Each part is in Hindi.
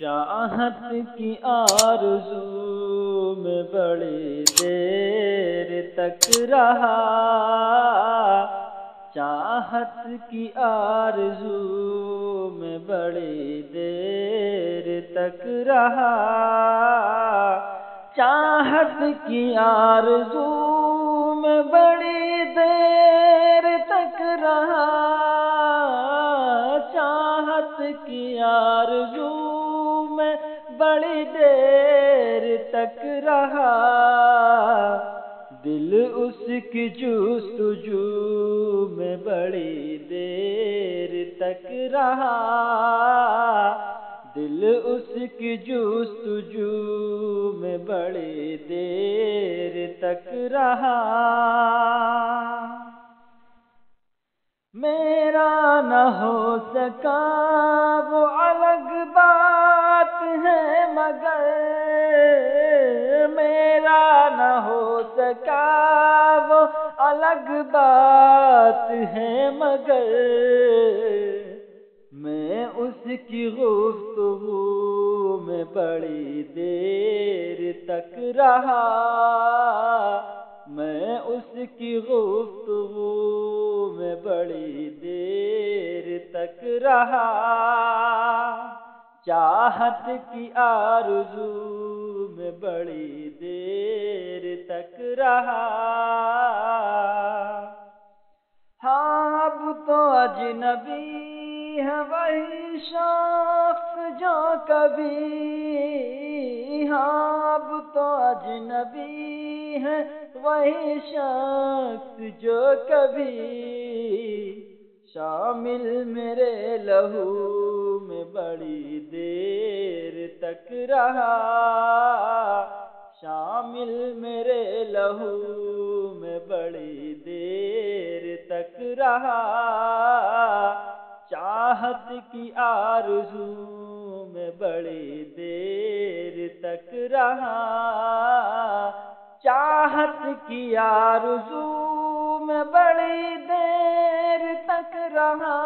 चाहत की आरज़ू में बड़ी देर तक रहा। चाहत की आरज़ू में बड़ी देर तक रहा। चाहत की आरज़ू में बड़ी देर तक रहा, दिल उसकी जूस्तुजू में बड़ी देर तक रहा, दिल उसकी जूस्तुजू में बड़ी देर तक रहा। मेरा न हो सका सका वो अलग बात है मगर मैं उसकी गुफ्तगू में बड़ी देर तक रहा। मैं उसकी गुफ्तगू में बड़ी देर तक रहा। चाहत की आरज़ू में बड़ी देर तक रहा। हाँ अब तो अजनबी है, वही शख्स जो कभी। हाँ अब तो अजनबी है, वही शख्स जो कभी। शामिल मेरे लहू में बड़ी देर तक रहा। शामिल मेरे लहू में बड़ी देर तक रहा। चाहत की आरज़ू में बड़ी देर तक रहा। चाहत की आरज़ू में बड़ी देर तक रहा।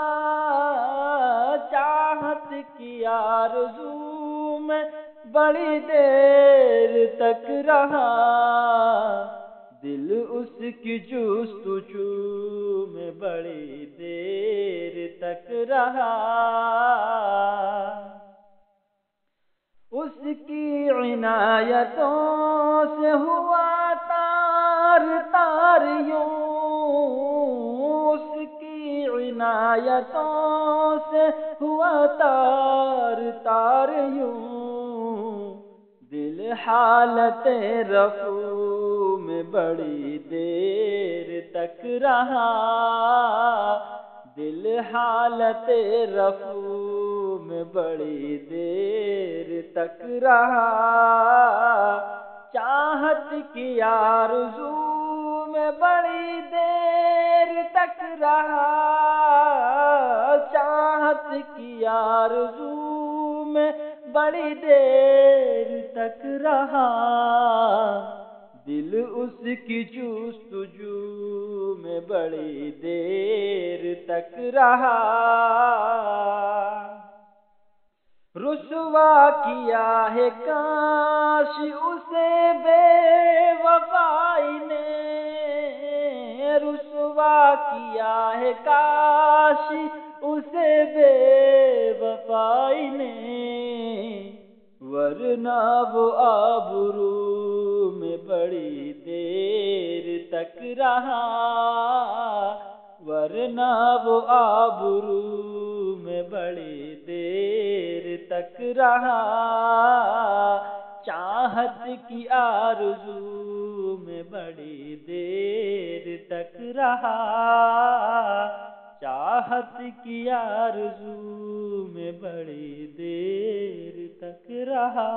चाहत की आरज़ू में बड़ी देर तक रहा। दिल उसकी जूस्तुजू में बड़ी देर तक रहा। उसकी इनायतों से हुआ तार तार उसकी इनायतों से हुआ तार तार यूँ हालत रफू में बड़ी देर तक रहा। दिल हालत रफू में बड़ी देर तक रहा। चाहत की आरज़ू में बड़ी देर तक रहा। चाहत की आरज़ू में बड़ी देर तक रहा। दिल उसकी जूस्तुजू में बड़ी देर तक रहा। रुसवा किया है काश उसे बेवफाई ने। रुसवा किया है काश उसे बेवफाई वरना वो आबरू में बड़ी देर तक रहा वरना वो आबरू में बड़ी देर तक रहा। चाहत की आरज़ू में बड़ी देर तक रहा। चाहत की आरज़ू में बड़ी देर तक रहा।